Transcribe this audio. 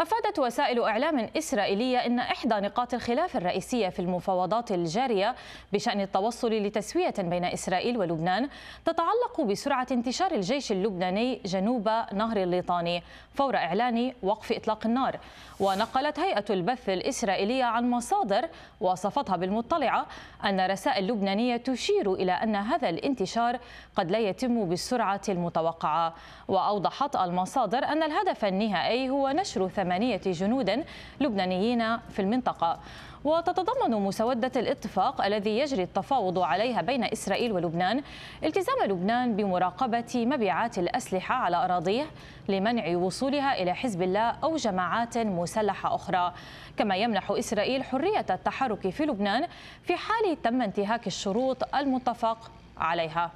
أفادت وسائل إعلام إسرائيلية أن إحدى نقاط الخلاف الرئيسية في المفاوضات الجارية بشأن التوصل لتسوية بين إسرائيل ولبنان تتعلق بسرعة انتشار الجيش اللبناني جنوب نهر الليطاني فور إعلان وقف إطلاق النار. ونقلت هيئة البث الإسرائيلية عن مصادر وصفتها بالمطلعة أن رسائل لبنانية تشير إلى أن هذا الانتشار قد لا يتم بالسرعة المتوقعة. وأوضحت المصادر أن الهدف النهائي هو نشر ثمانية جنود لبنانيين في المنطقة. وتتضمن مسودة الاتفاق الذي يجري التفاوض عليها بين إسرائيل ولبنان التزام لبنان بمراقبة مبيعات الأسلحة على أراضيه لمنع وصولها إلى حزب الله أو جماعات مسلحة أخرى. كما يمنح إسرائيل حرية التحرك في لبنان في حال تم انتهاك الشروط المتفق عليها.